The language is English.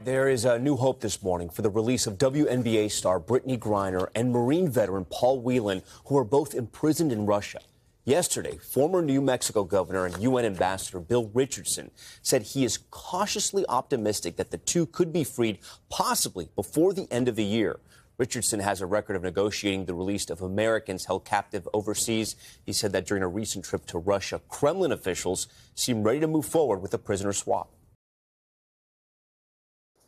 There is a new hope this morning for the release of WNBA star Brittney Griner and Marine veteran Paul Whelan, who are both imprisoned in Russia. Yesterday, former New Mexico governor and UN ambassador Bill Richardson said he is cautiously optimistic that the two could be freed possibly before the end of the year. Richardson has a record of negotiating the release of Americans held captive overseas. He said that during a recent trip to Russia, Kremlin officials seem ready to move forward with a prisoner swap.